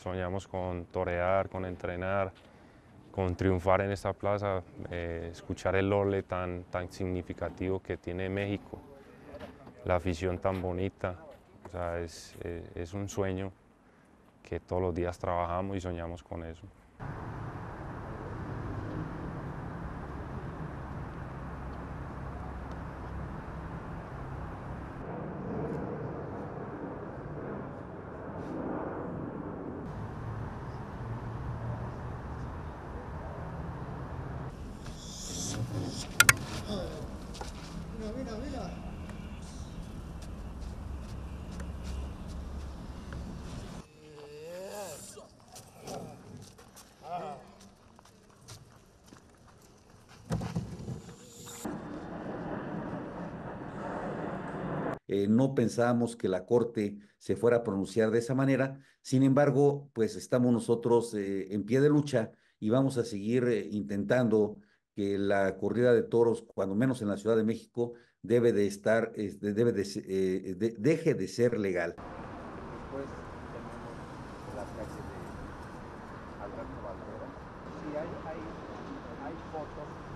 soñamos con torear, con entrenar, con triunfar en esta plaza, eh, escuchar el Lole tan, tan significativo que tiene México, la afición tan bonita, o sea, es, es un sueño que todos los días trabajamos y soñamos con eso. Eh, no pensábamos que la Corte se fuera a pronunciar de esa manera. Sin embargo, pues estamos nosotros eh, en pie de lucha y vamos a seguir eh, intentando que la corrida de toros, cuando menos en la Ciudad de México, debe de estar, debe de, deje de ser legal. Después tenemos la calle de Alberto. Sí, hay, hay fotos